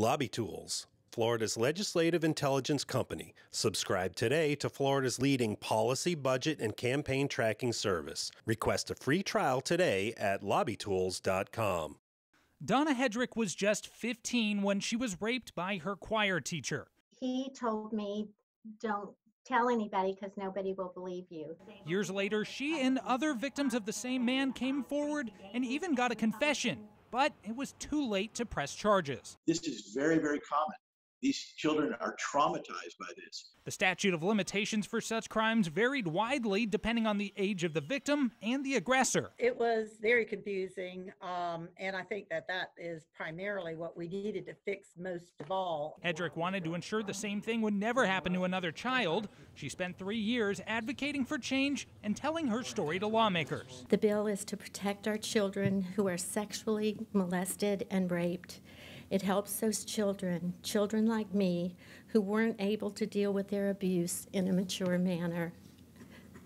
Lobby Tools, Florida's legislative intelligence company. Subscribe today to Florida's leading policy, budget, and campaign tracking service. Request a free trial today at lobbytools.com. Donna Hedrick was just 15 when she was raped by her choir teacher. He told me, don't tell anybody because nobody will believe you. Years later, she and other victims of the same man came forward and even got a confession. But it was too late to press charges. This is very, very common. These children are traumatized by this. The statute of limitations for such crimes varied widely depending on the age of the victim and the aggressor. It was very confusing, um, and I think that that is primarily what we needed to fix most of all. Hedrick wanted to ensure the same thing would never happen to another child. She spent three years advocating for change and telling her story to lawmakers. The bill is to protect our children who are sexually molested and raped. It helps those children, children like me, who weren't able to deal with their abuse in a mature manner,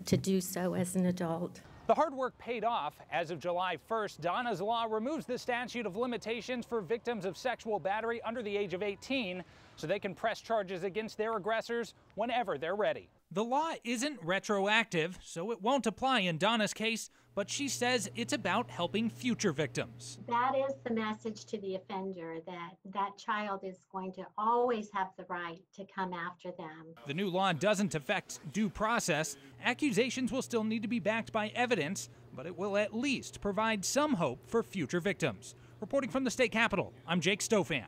to do so as an adult. The hard work paid off. As of July 1st, Donna's Law removes the statute of limitations for victims of sexual battery under the age of 18 so they can press charges against their aggressors whenever they're ready. The law isn't retroactive, so it won't apply in Donna's case, but she says it's about helping future victims. That is the message to the offender that that child is going to always have the right to come after them. The new law doesn't affect due process. Accusations will still need to be backed by evidence, but it will at least provide some hope for future victims. Reporting from the state capitol, I'm Jake Stofan.